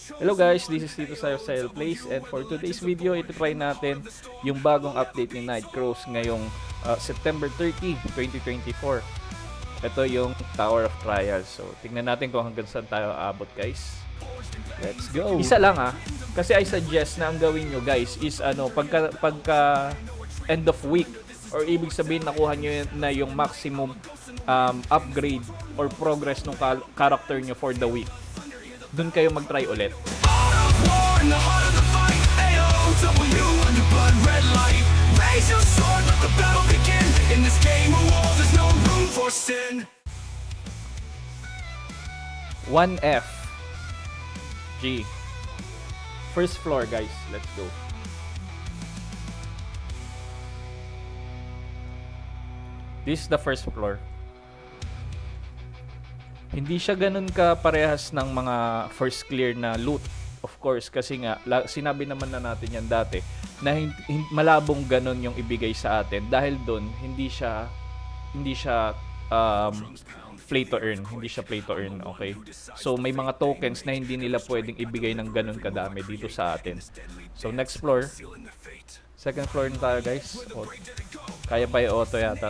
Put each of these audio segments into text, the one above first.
Hello guys, this is Tito Sayo Sale Place and for today's video, ito try natin yung bagong update ni Night Cross ngayong uh, September 30, 2024. Ito yung Tower of Trials. So, tingnan natin kung hanggang saan tayo aabot guys. Let's go! Isa lang ah, kasi I suggest na ang gawin nyo guys is ano, pagka, pagka end of week or ibig sabihin nakuha nyo na yung maximum um, upgrade or progress ng character nyo for the week dun kayo mag-try ulit. One F G First floor guys, let's go. This is the first floor hindi siya ganun ka parehas ng mga first clear na loot. Of course, kasi nga, sinabi naman na natin yan dati, na hin, malabong ganun yung ibigay sa atin. Dahil doon, hindi siya, hindi siya um, play to earn. Hindi siya play to earn, okay? So, may mga tokens na hindi nila pwedeng ibigay ng ganun kadami dito sa atin. So, next floor. Second floor na tayo, guys. O, kaya pa yung auto yata.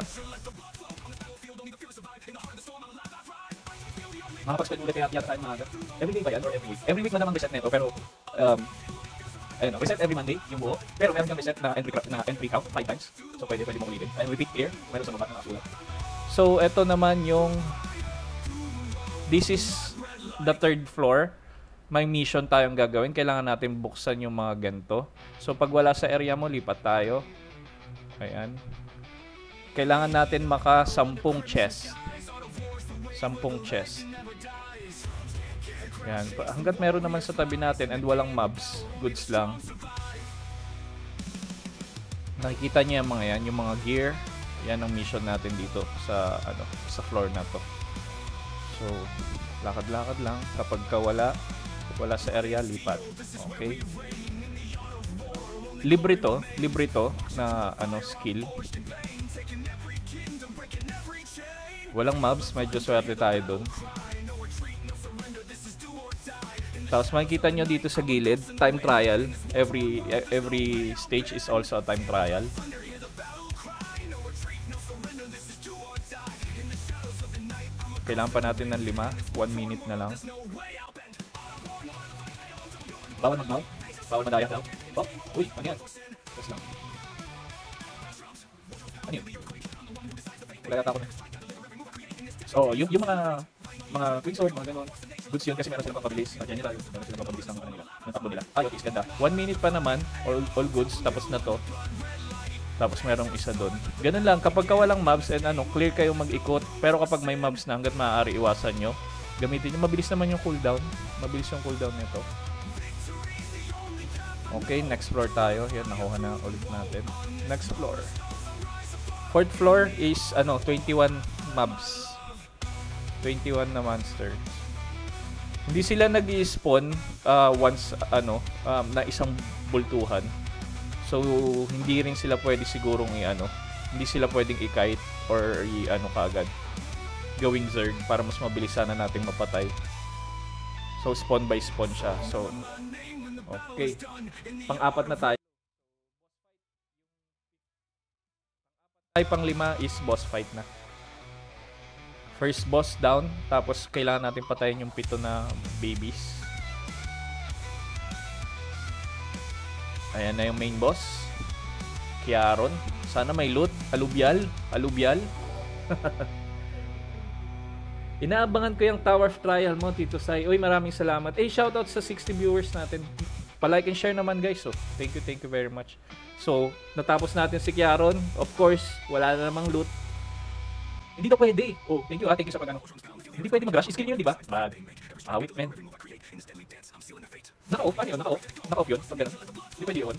Makapag-spend ulit kaya yata tayo maaga. Every day ba yan or every week? Every week na naman reset nito pero um, ayun, reset every Monday yung buo. Pero meron kang reset na entry, na entry count 5 times. So pwede, pwede mo ulitin. And repeat clear, meron sa baba na nakasulat. So ito naman yung this is the third floor. May mission tayong gagawin. Kailangan natin buksan yung mga ganito. So pag wala sa area mo, lipat tayo. Ayan. Kailangan natin maka 10 chest. 10 chest. Yan. Hanggat meron naman sa tabi natin and walang mobs, goods lang. Nakikita niyo yung mga yan, yung mga gear. Yan ang mission natin dito sa ano, sa floor na to. So, lakad-lakad lang kapag ka wala, wala sa area, lipat. Okay? Libre to, libre to na ano skill. Walang mobs, medyo swerte tayo doon. Tapos makikita nyo dito sa gilid, time trial. Every every stage is also a time trial. Kailangan pa natin ng lima. One minute na lang. Bawal mag-mount? Bawal madaya? Oh, uy, ano yan? Tapos lang. Ano yun? Wala yata ako na. So, yung, yung mga mga quick sword, mga ganun, goods yun kasi meron silang papabilis. At yan tayo, meron silang papabilis ng, ano nila, ng takbo nila. Ay, okay, ganda. One minute pa naman, all, all goods, tapos na to. Tapos merong isa doon. Ganun lang, kapag ka walang mobs and ano, clear kayo mag-ikot. Pero kapag may mobs na hanggat maaari iwasan nyo, gamitin nyo. Mabilis naman yung cooldown. Mabilis yung cooldown nito. Okay, next floor tayo. Yan, nakuha na ulit natin. Next floor. Fourth floor is ano, 21 mobs. 21 na monsters. Hindi sila nag spawn uh, once ano um, na isang bultuhan. So hindi rin sila pwede sigurong i-ano, hindi sila pwedeng i-kite or i-ano kaagad gawing zerg para mas mabilis sana nating mapatay. So spawn by spawn siya. So okay. Pang-apat na tayo. Ay pang lima is boss fight na. First boss down, tapos kailangan natin patayin yung pito na babies. Ayan na yung main boss. Kiaron. Sana may loot. Alubyal. Alubyal. Inaabangan ko yung Tower of Trial mo, Tito Sai. Uy, maraming salamat. Eh, shoutout sa 60 viewers natin. Pa-like and share naman, guys. So, thank you, thank you very much. So, natapos natin si Kiaron. Of course, wala na namang loot. Hindi daw pwede. Oh, thank you ah. Thank you sa pag Hindi pwede mag-rush. Skill yun, di ba? Bad. Ah, wait, man. Naka-off. Paano yun? Naka-off? Naka-off yun? Pag ganun. Hindi pwede yun.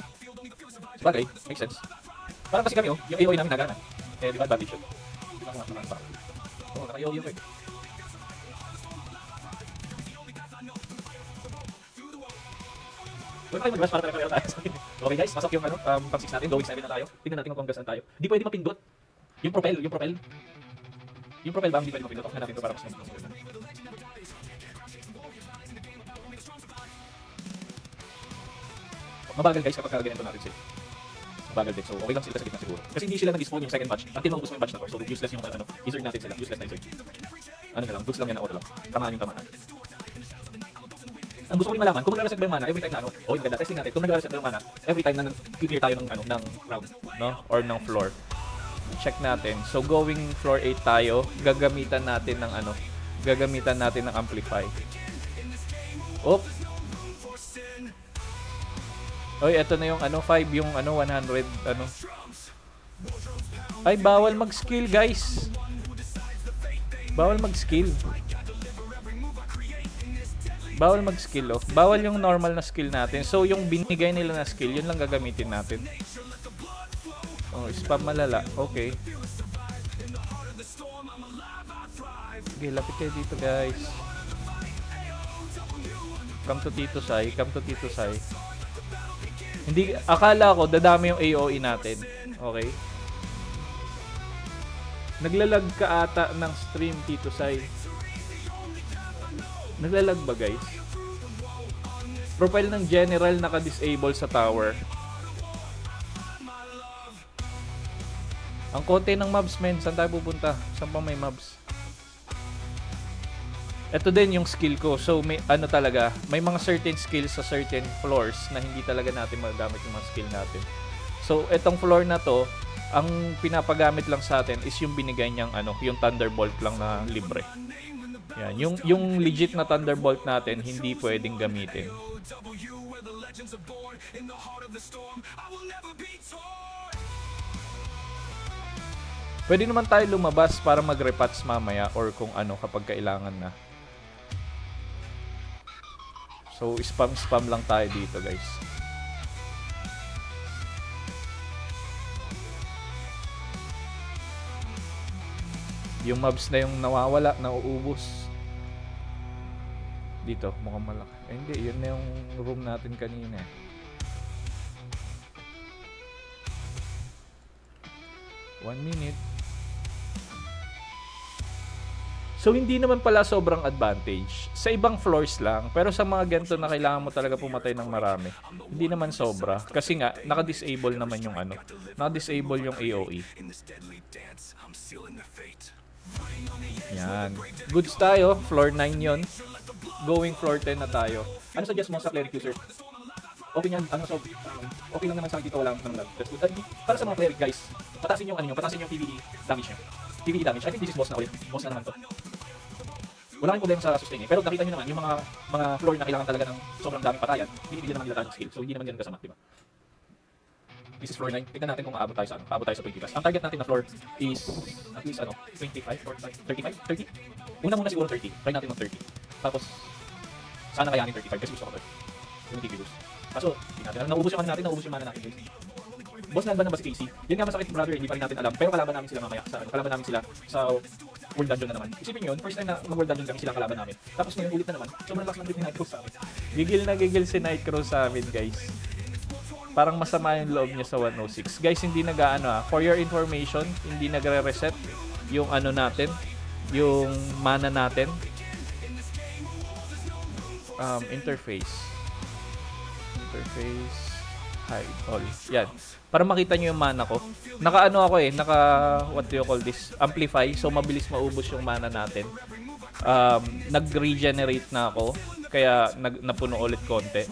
Sabagay. Makes sense. Parang kasi kami oh. Yung AOE namin nagana. Eh, di ba? Advantage yun. Di ba? Oo, naka-AOE yun. Huwag tayo mag-rush para talaga tayo. okay guys, pasok yung ano, um, pang 6 natin, going 7 na tayo. Tingnan natin kung hanggang saan tayo. Hindi pwede mapindot. Yung propel, yung propel. Yung propel ba hindi pwede mapindot? Na natin ito para mas Mabagal guys kapag ganito natin sila. Mabagal din. So okay lang sila sa gitna siguro. Kasi hindi sila nag-spawn yung second batch. Until maubos mo yung batch na core. So useless yung ano, insert natin sila. Useless na insert. Ano na lang, goods lang yan na auto lang. Tamaan yung tamaan. Ang gusto ko rin malaman, kung magre-reset ba yung mana every time na ano, oh, yung ganda, testing natin, kung nagre-reset ba yung mana, every time na clear tayo ng, ano, ng round. no? Or ng floor. Check natin. So going floor 8 tayo, gagamitan natin ng ano? Gagamitan natin ng amplify. Op. Oy, eto na yung ano 5, yung ano 100 ano. Ay, bawal mag-skill, guys. Bawal mag-skill. Bawal mag-skill, oh. Bawal yung normal na skill natin. So, yung binigay nila na skill, yun lang gagamitin natin. Oh, spam malala. Okay. Okay, lapit kayo dito, guys. Come to Tito Sai. Come to Tito Sai. Hindi, akala ko, dadami yung AOE natin. Okay? Naglalag ka ata ng stream, Tito Sai. Naglalag ba, guys? Profile ng general naka-disable sa tower. Ang konti ng mobs, men. Saan tayo pupunta? Saan pa may mobs? Ito din yung skill ko. So, may ano talaga, may mga certain skills sa certain floors na hindi talaga natin magagamit yung mga skill natin. So, itong floor na to, ang pinapagamit lang sa atin is yung binigay niyang ano, yung Thunderbolt lang na libre. Yan, yung yung legit na Thunderbolt natin hindi pwedeng gamitin. Pwede naman tayo lumabas para mag-repats mamaya or kung ano kapag kailangan na. So, spam-spam lang tayo dito, guys. Yung mobs na yung nawawala, nauubos. Dito, mukhang malaki. Eh, hindi, yun na yung room natin kanina. eh. One minute. So, hindi naman pala sobrang advantage. Sa ibang floors lang. Pero sa mga ganito na kailangan mo talaga pumatay ng marami. Hindi naman sobra. Kasi nga, naka-disable naman yung ano. Naka-disable yung AOE. Yan. Goods tayo. Floor 9 yon Going floor 10 na tayo. Ano suggest mo sa cleric user? Okay yan, ano so, um, okay lang naman sa akin dito, wala nang lag. That's para sa mga cleric guys, patasin yung ano nyo, patasin yung PvE damage nyo. PvE damage, I think this is boss na ulit. Boss na naman to. Wala kang problema sa sustain eh. Pero nakita nyo naman, yung mga mga floor na kailangan talaga ng sobrang daming patayan, binibigyan naman nila tayo skill. So hindi naman ganun kasama, di ba? This is floor 9. Tignan natin kung aabot tayo sa ano. Aabot tayo sa 20 plus. Ang target natin na floor is at least ano, 25, 45, 35, 30. Una muna siguro 30. Try natin ng 30. Tapos, sana kayanin 35 kasi gusto ko to. Yung TV boost. Kaso, hindi natin. Naubos yung mana natin, naubos yung mana natin. Boss na ba na ba si Casey? Yan nga masakit brother, hindi pa rin natin alam. Pero kalaban namin sila mamaya. Sa, ano, kalaban namin sila sa World Dungeon na naman. Isipin yun, first time na mag-World Dungeon kami sila kalaban namin. Tapos ngayon ulit na naman. Sobrang lakas ng grip ni Nightcrow sa amin. Gigil na gigil si Nightcrow sa amin, guys. Parang masama yung loob niya sa 106. Guys, hindi nag-ano ah. For your information, hindi nagre-reset yung ano natin, yung mana natin. Um, interface. Interface. Hide all. Yan. Para makita nyo yung mana ko. Naka ano ako eh, naka what do you call this? Amplify. So mabilis maubos yung mana natin. Um, nag-regenerate na ako. Kaya nag, napuno ulit konti.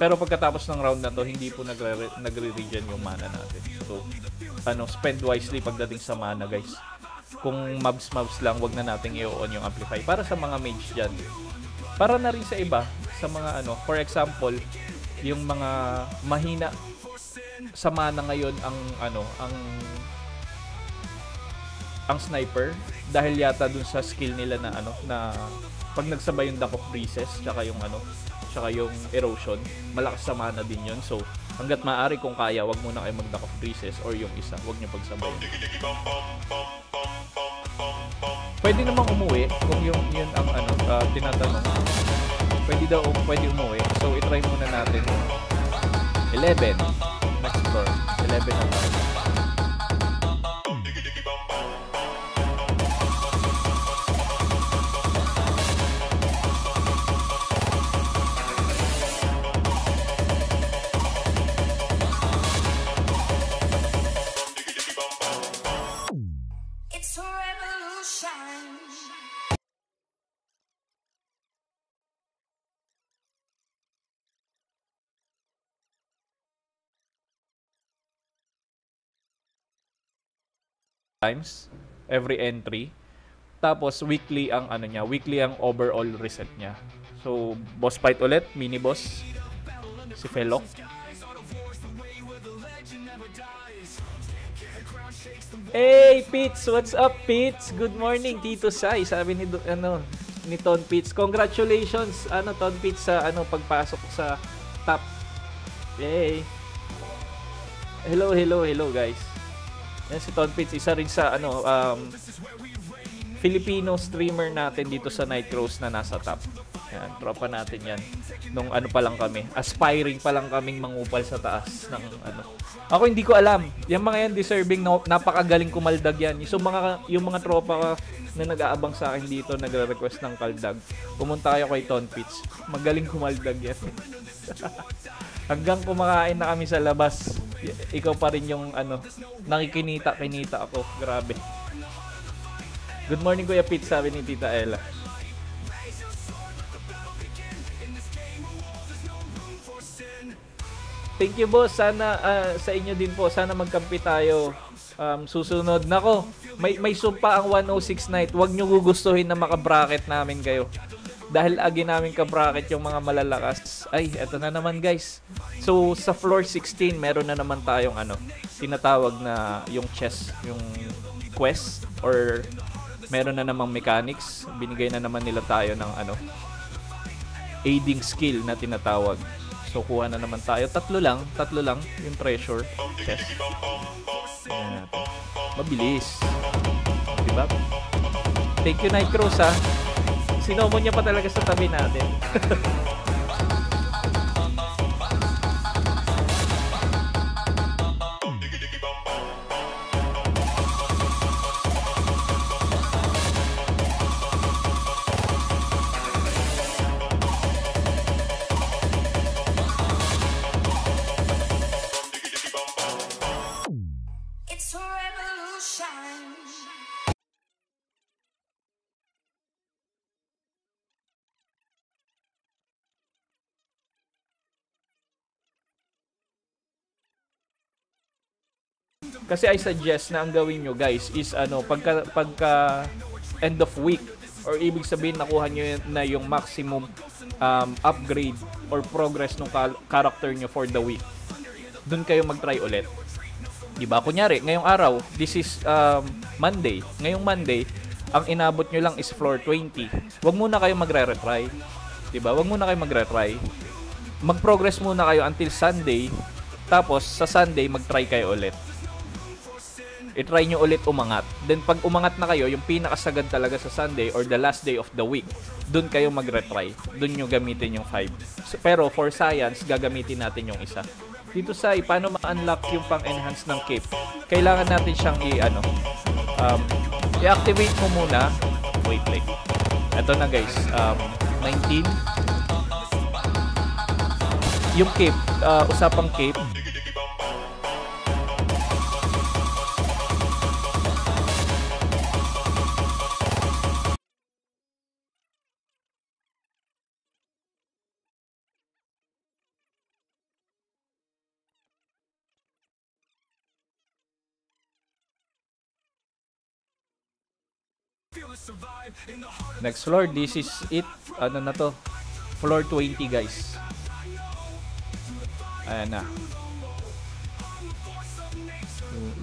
Pero pagkatapos ng round na to, hindi po nagre nagre-regen yung mana natin. So, ano, spend wisely pagdating sa mana, guys. Kung mobs-mobs lang, wag na nating i-on yung amplify. Para sa mga mage dyan. Para na rin sa iba, sa mga ano, for example, yung mga mahina sa mana ngayon ang ano, ang ang sniper dahil yata dun sa skill nila na ano na pag nagsabay yung Duck of Breezes tsaka yung ano tsaka yung erosion malakas sa mana din yun. So hanggat maaari kung kaya wag muna kayo mag Duck of Breezes or yung isa wag niyo pagsabay. Pwede namang umuwi kung yung yun ang ano uh, tinatanong pwede daw pwede umuwi. So, itry muna natin. 11. Next floor. 11 ang It's a revolution. Times every entry. Tapos weekly ang ano niya, weekly ang overall reset niya. So boss fight ulit, mini boss si Felok. Hey Pits, what's up Pits? Good morning Tito Sai. Sabi ni ano ni Ton Pits. Congratulations ano Ton Pits sa ano pagpasok sa top. Yay. Hello, hello, hello guys. Yan si Ton Pits, isa rin sa ano um Filipino streamer natin dito sa Night Crows na nasa top. Yan, tropa natin yan. Nung ano pa lang kami, aspiring pa lang kaming mangupal sa taas ng ano. Ako hindi ko alam. Yung mga yan deserving na napakagaling kumaldag yan. So mga yung mga tropa na nag-aabang sa akin dito nagre-request ng kaldag. Pumunta kayo kay Ton Pitch. Magaling kumaldag yan. Hanggang kumakain na kami sa labas. Ikaw pa rin yung ano, nakikinita, kinita ako. Grabe. Good morning Kuya Pete, sabi ni Tita Ella. Thank you boss. Sana ah, sa inyo din po. Sana magkampi tayo. Um, susunod nako. May may sumpa ang 106 night. Huwag niyo gugustuhin na maka-bracket namin kayo. Dahil agi namin ka-bracket yung mga malalakas. Ay, eto na naman guys. So sa floor 16 meron na naman tayong ano, tinatawag na yung chess, yung quest or meron na namang mechanics. Binigay na naman nila tayo ng ano, aiding skill na tinatawag. So kuha na naman tayo. Tatlo lang, tatlo lang yung treasure chest. Mabilis. Diba? Thank you Night Cross ha. Sinomo niya pa talaga sa tabi natin. Kasi I suggest na ang gawin nyo guys is ano, pagka, pagka end of week or ibig sabihin nakuha nyo na yung maximum um, upgrade or progress ng character nyo for the week. Doon kayo mag-try ulit. Diba? Kunyari, ngayong araw, this is um, Monday. Ngayong Monday, ang inabot nyo lang is floor 20. Huwag muna kayo magre-retry. Diba? Huwag muna kayo magre-retry. Mag-progress muna kayo until Sunday. Tapos, sa Sunday, mag-try kayo ulit i-try nyo ulit umangat. Then pag umangat na kayo, yung pinakasagad talaga sa Sunday or the last day of the week, dun kayo mag-retry. Dun nyo gamitin yung 5. So, pero for science, gagamitin natin yung isa. Dito sa paano ma-unlock yung pang-enhance ng cape? Kailangan natin siyang i-ano, um, i-activate mo muna. Wait, wait. Ito na guys, um, 19. Yung cape, uh, usapang cape, Next floor, this is it. Ano na to? Floor 20 guys. Ayan na.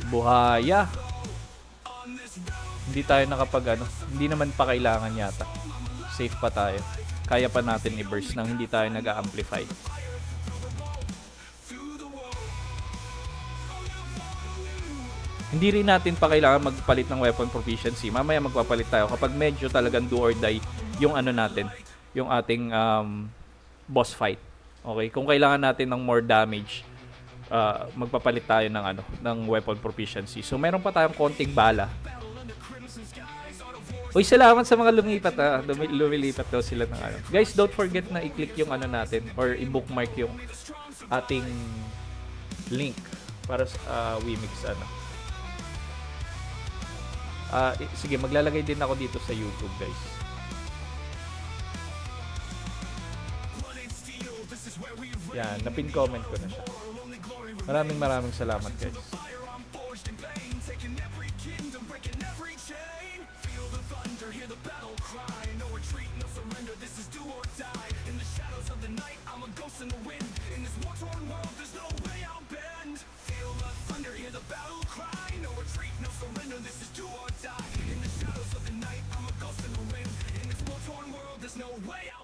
Buhaya. Hindi tayo nakapag ano. Hindi naman pa kailangan yata. Safe pa tayo. Kaya pa natin i-burst nang hindi tayo nag-amplify. Hindi rin natin pa kailangan magpalit ng weapon proficiency. Mamaya magpapalit tayo kapag medyo talagang do or die yung ano natin, yung ating um, boss fight. Okay, kung kailangan natin ng more damage, uh, magpapalit tayo ng ano, ng weapon proficiency. So meron pa tayong konting bala. Uy, salamat sa mga lumipat ah. Lumi- lumilipat daw sila ng ano. Guys, don't forget na i-click yung ano natin or i-bookmark yung ating link para sa uh, Wimix ano. I- sige, maglalagay din ako dito sa YouTube, guys. Yan, napin comment ko na siya. Maraming maraming salamat, guys.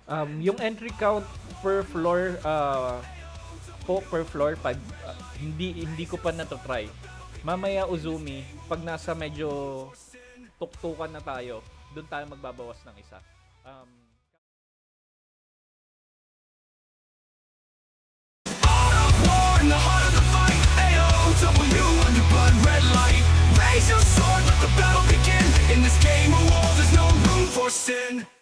Um, yung entry count per floor uh, po per floor pag uh, hindi hindi ko pa na to try. Mamaya Uzumi, pag nasa medyo tuktukan na tayo, doon tayo magbabawas ng isa. Um, sin.